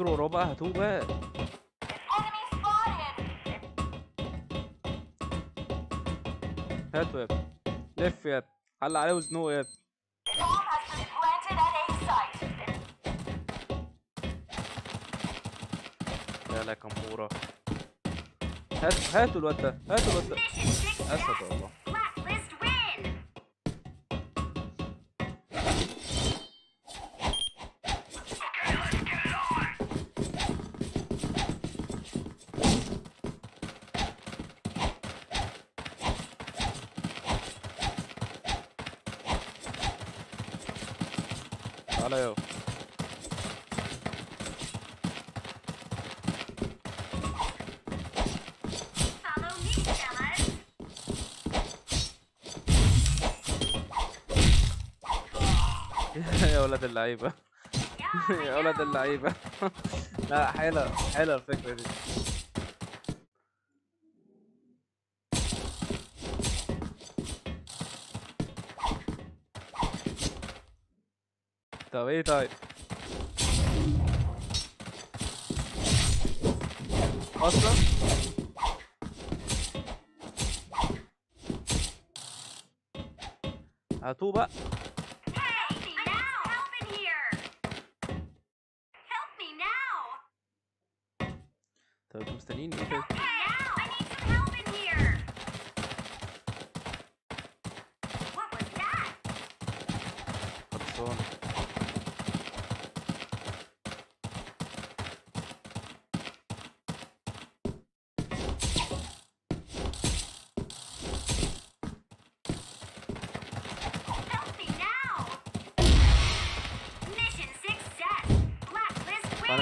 اجروا وراه بقى هاتوه بقى. هاتوا يا ابني لف يا ابني حل عليه وزنوه يا ابني. يا لا كمبورة هاتوا هاتوا الواد ده هاتوا الواد ده اسد. والله تعالى يا ولاد اللعيبة. يا ولاد اللعيبة. لا حلوة حلوة الفكرة دي. طب إيه طيب أصلا هاتوه بقى Hey, me now. Help in here. Help me now. طب أنتوا مستنيين إيه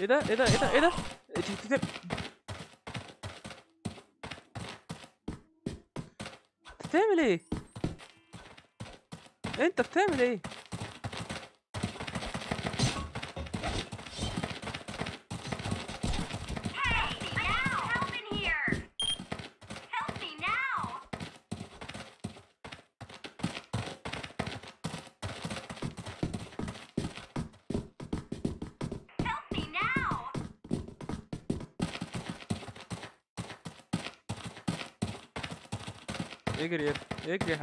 إيه ده؟ إيه ده؟ إيه ده؟ إيه ده؟ بتكتب انت بتعمل إيه؟ انت بتعمل إيه؟ اجري يا ابني اجري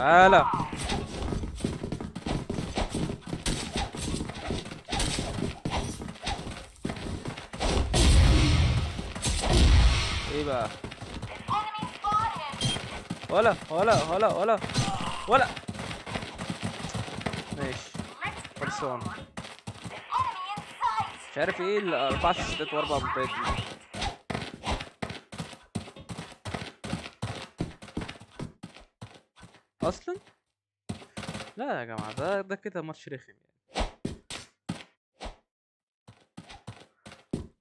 تعالى إيه بقى. ولا ولا ولا ولا ولا ماشي خلصان. مش عارف إيه الاربع سيستات وأربع بوتات دي أصلا؟ لا يا جماعة ده ده كده ماتش رخم يعني.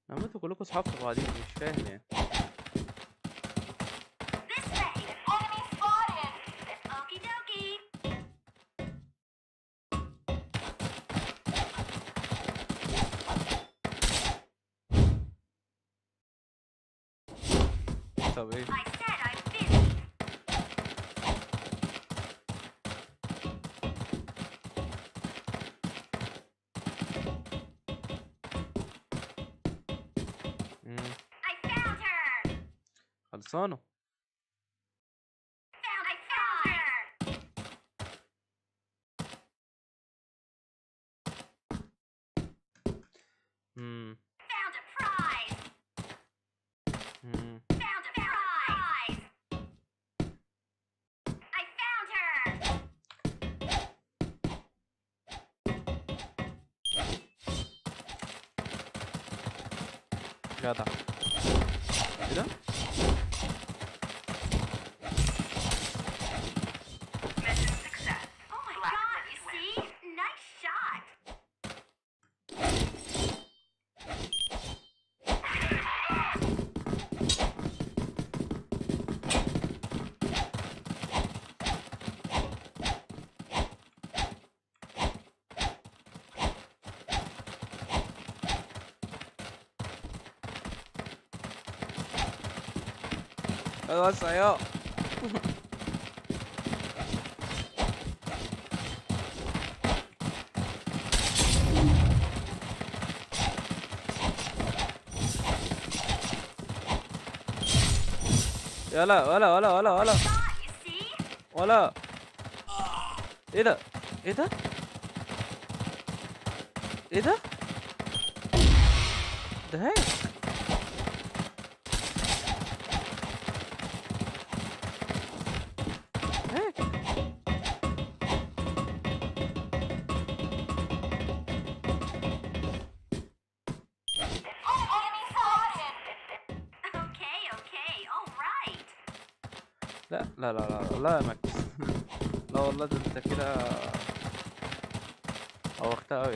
لما أنتوا كلكم اصحاب في بعضيكم مش فاهم يعني. sono? Mm. Found a prize. Mm. Found a prize. I found her. وسع يا يلا ولا ولا ولا ولا? ولا إيه ده إيه ده إيه ده لا يا ماكس لا والله ده انت كده وقتها قوي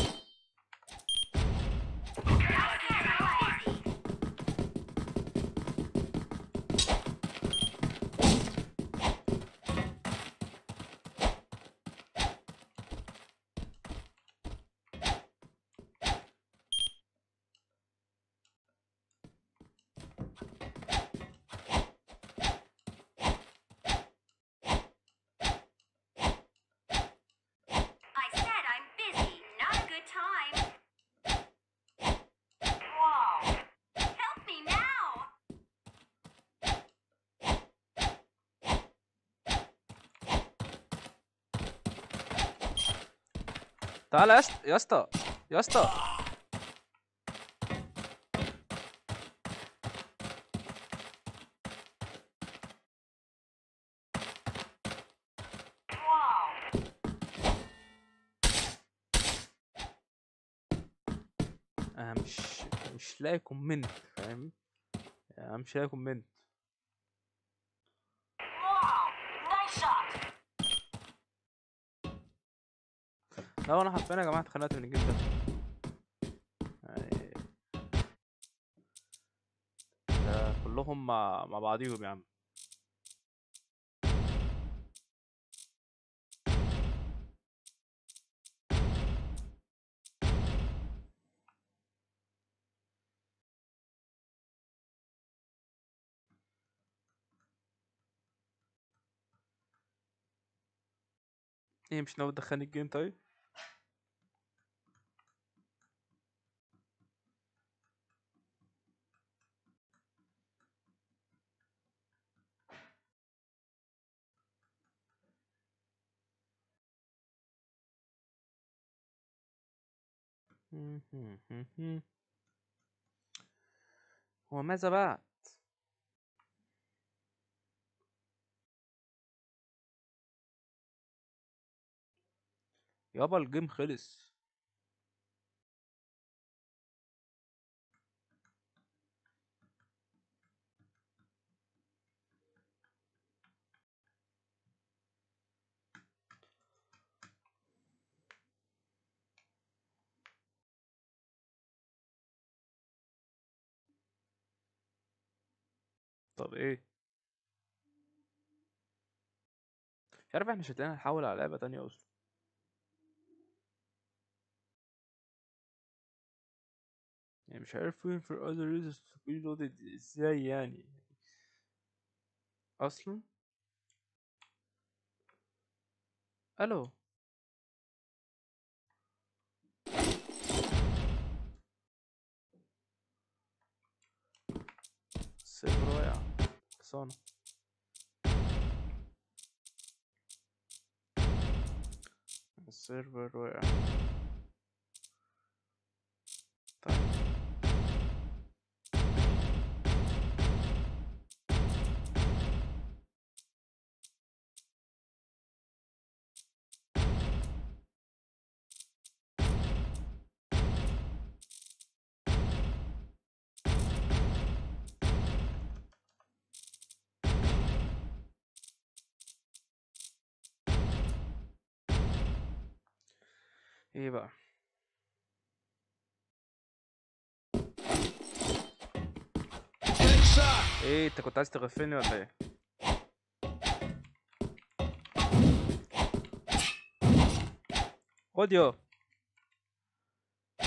تعالى يا اسطى يا اسطى يا اسطى. أنا مش مش لاقي comment فاهم يعني مش لاقي comment لا أنا حرفيا يا جماعة اتخنقت من الجيم ده. يعني ده كلهم مع مع بعضيهم يا عم. إيه مش ناوي تدخلني الجيم طيب؟ وماذا بعد؟ يابا الجيم خلص. طب إيه؟ مش عارف إحنا شكلنا هنحول على لعبة تانية أصلا. يعني مش عارف وين for other users to be loaded إزاي يعني؟ أصلا؟ ألو؟ السيرفر واقع. sono. Server serverware إيه بقى إيه انت كنت عايز تغفلني ولا إيه خد يو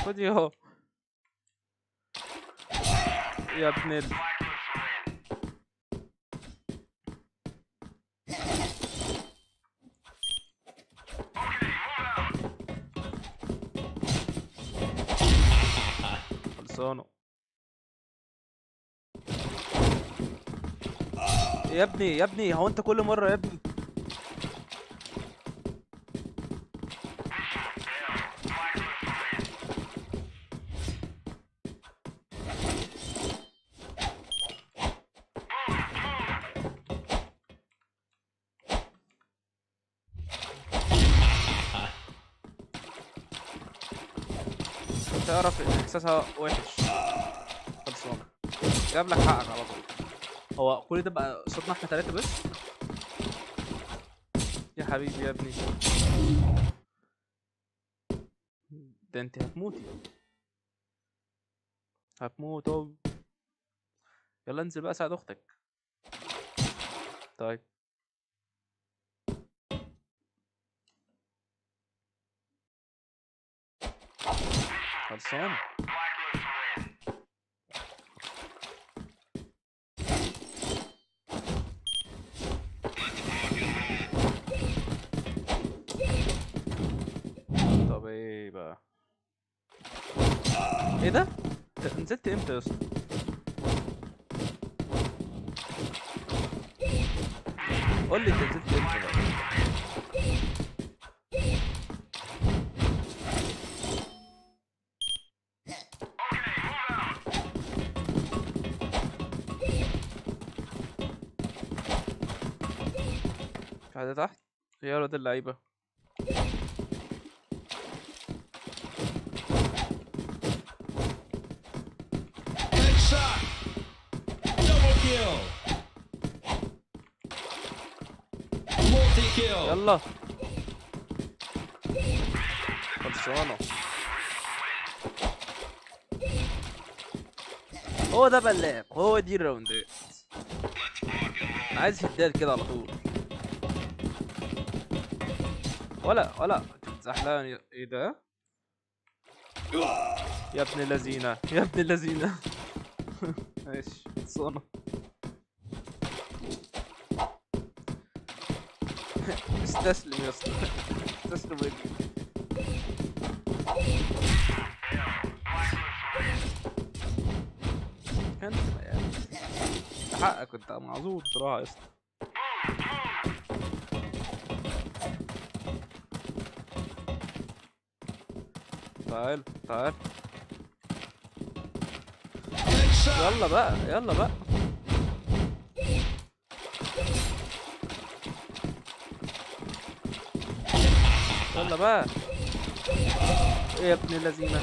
خد يو يا ابن يا ابني يا ابني هو انت كل مرة يا ابني؟ تعرف ان إحساسها وحش. خلصانه جاب لك حقك على طول. هو كل ده بقى صوتنا إحنا تلاتة بس؟ يا حبيبي يا ابني. ده انت هتموتي. هتموت اهو. يلا انزل بقى ساعد أختك. طيب. خلصان طب إيه بقى إيه ده نزلت إمتى يا اسطى؟ قول لي انت نزلت إمتى بقى. حد تحت؟ يا ولد Headshot. Double kill. Multi kill. يلا. خلصانة. هو ده بلاق هو دي الراوندات عايز هدال كده على طول. ولا ولا. زحلان. إيه ده؟ يا ابن اللذينة. يا ابن اللذينة. ماشي خلصانة. استسلم يا اسطى استسلم وجهي كان حقك أنت معذور بصراحة يا اسطى تعال تعال. يلا بقى يلا بقى. يلا بقى. إيه يا ابن اللذينة؟